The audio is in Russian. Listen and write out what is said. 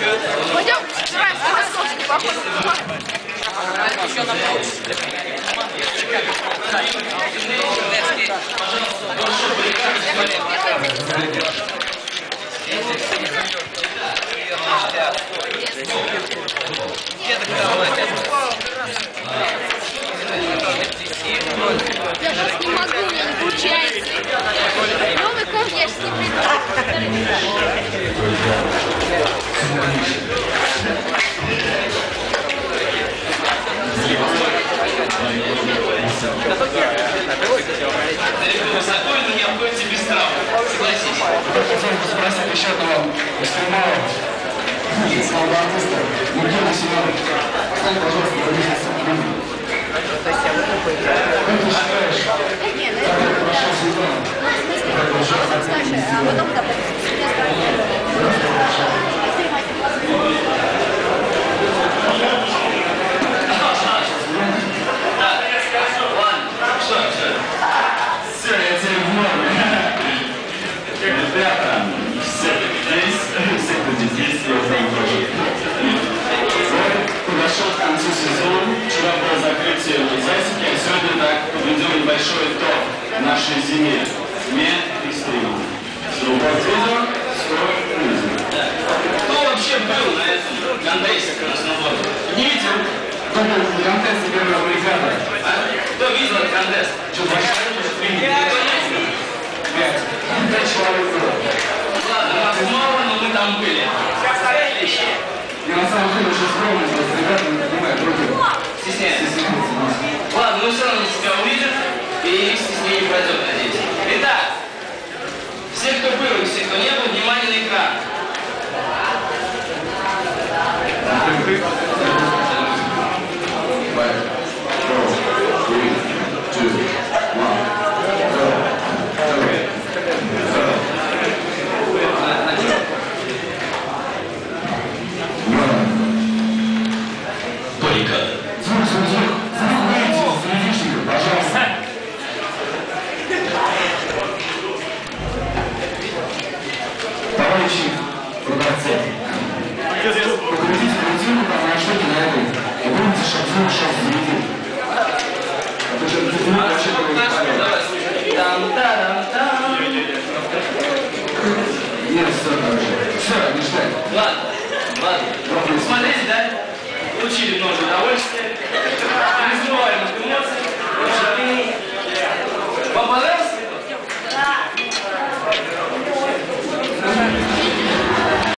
Пойдем, собираемся на Московский поход. Еще на Я сейчас не могу, у меня не получается. Новый код я сейчас не приду. Обходится без травм. Согласись. Хотел бы спросить еще одного экстремала, снова-артиста, Евгения Семеновича. Скажи, пожалуйста, позицию Сахарина. Как ты считаешь, как прошел сезон? Ладно, небольшой итог нашей зиме. Видео, скоро музыка. Кто вообще был на этом кондейсе красноборде? Был на контесте первая бригада? А? Кто видел этот кондест? Что, Никто не видел. Пять. Пять человек было. Ладно, нас мало, но мы там были. Отлично. Я на самом деле очень скромный, ребята не понимают. Стесняйтесь. Стесняются. Ладно, мы все равно тебя увидят, и их стеснение пройдет, надеюсь. Итак, Нет, все, ладно. Смотрите, да? Получили много удовольствия.